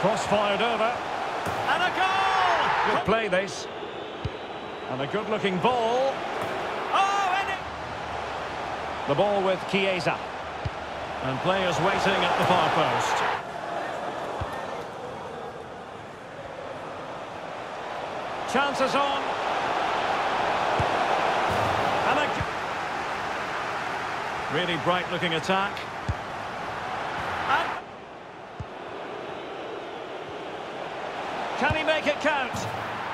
Cross fired over. And a goal! Good play, this. And a good-looking ball. Oh, and it... The ball with Chiesa. And players waiting at the far post. Chances on. And a... Really bright-looking attack. Can he make it count?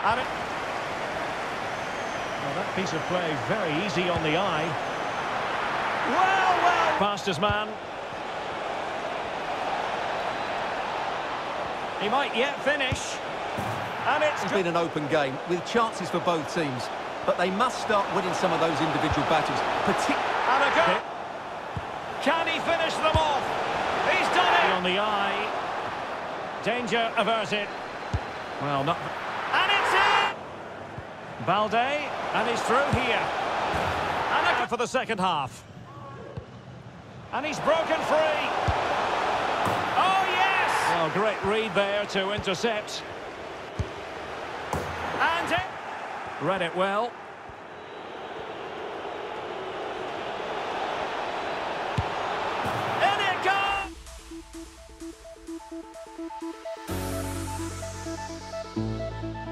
And it... Well, that piece of play very easy on the eye. Well, well... Past his man. He might yet finish. And it's... It's been an open game with chances for both teams. But they must start winning some of those individual battles. Partic And a goal. Can he finish them off? He's done it! On the eye. Danger averted. Well, not... And it's in! Balde, and he's through here. And for the second half. And he's broken free. Oh, yes! Well, great read there to intercept. And it... Read it well. In it goes! Música